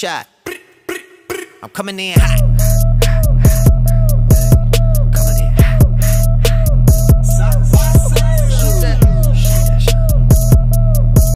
Shot. I'm coming in hot.